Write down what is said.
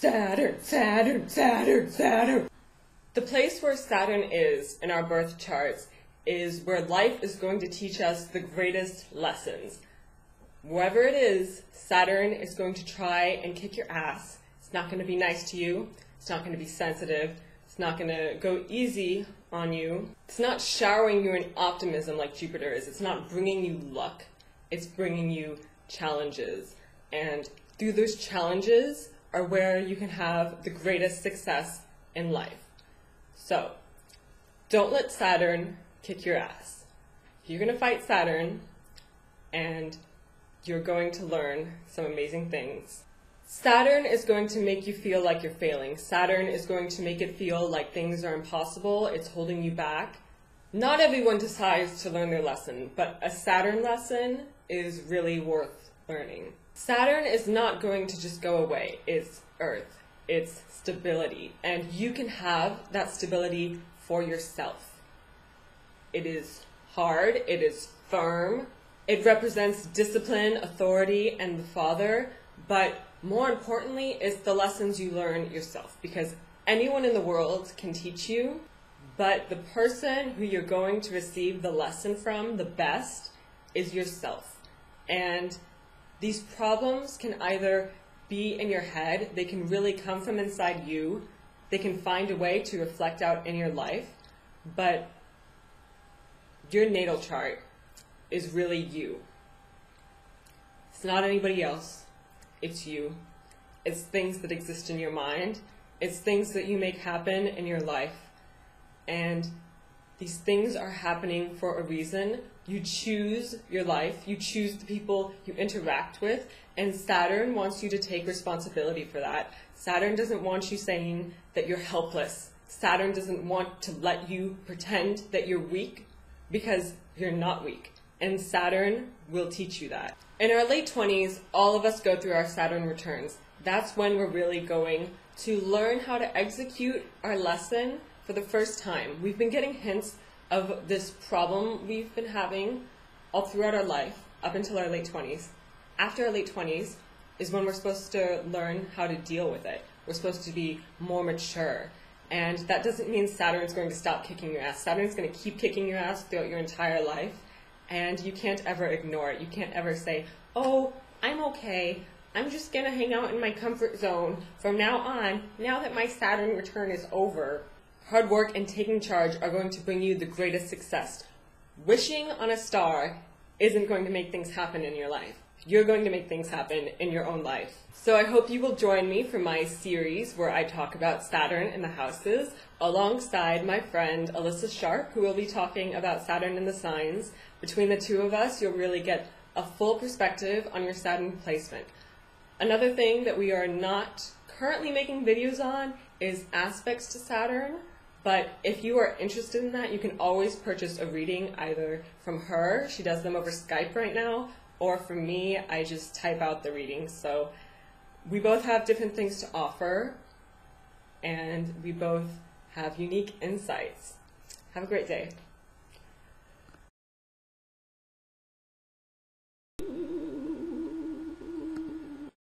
Saturn, Saturn, Saturn, Saturn. The place where Saturn is in our birth charts is where life is going to teach us the greatest lessons. Wherever it is, Saturn is going to try and kick your ass. It's not going to be nice to you. It's not going to be sensitive. It's not going to go easy on you. It's not showering you in optimism like Jupiter is. It's not bringing you luck. It's bringing you challenges. And through those challenges, are where you can have the greatest success in life. So, don't let Saturn kick your ass. You're going to fight Saturn, and you're going to learn some amazing things. Saturn is going to make you feel like you're failing. Saturn is going to make it feel like things are impossible, it's holding you back. Not everyone decides to learn their lesson, but a Saturn lesson is really worth learning. Saturn is not going to just go away. It's Earth. It's stability. And you can have that stability for yourself. It is hard. It is firm. It represents discipline, authority, and the father. But more importantly, it's the lessons you learn yourself. Because anyone in the world can teach you, but the person who you're going to receive the lesson from the best is yourself. And these problems can either be in your head, they can really come from inside you, they can find a way to reflect out in your life, but your natal chart is really you. It's not anybody else, it's you. It's things that exist in your mind, it's things that you make happen in your life. And these things are happening for a reason. You choose your life, you choose the people you interact with, and Saturn wants you to take responsibility for that. Saturn doesn't want you saying that you're helpless. Saturn doesn't want to let you pretend that you're weak because you're not weak. And Saturn will teach you that. In our late 20s, all of us go through our Saturn returns. That's when we're really going to learn how to execute our lesson for the first time. We've been getting hints of this problem we've been having all throughout our life up until our late 20s. After our late 20s is when we're supposed to learn how to deal with it. We're supposed to be more mature. And that doesn't mean Saturn's going to stop kicking your ass. Saturn's going to keep kicking your ass throughout your entire life. And you can't ever ignore it. You can't ever say, oh, I'm okay. I'm just going to hang out in my comfort zone from now on, now that my Saturn return is over hard work, and taking charge are going to bring you the greatest success. Wishing on a star isn't going to make things happen in your life. You're going to make things happen in your own life. So I hope you will join me for my series where I talk about Saturn and the houses alongside my friend Alyssa Sharp, who will be talking about Saturn and the signs. Between the two of us, you'll really get a full perspective on your Saturn placement. Another thing that we are not currently making videos on is aspects to Saturn. But if you are interested in that, you can always purchase a reading either from her, she does them over Skype right now, or from me, I just type out the readings. So we both have different things to offer, and we both have unique insights. Have a great day.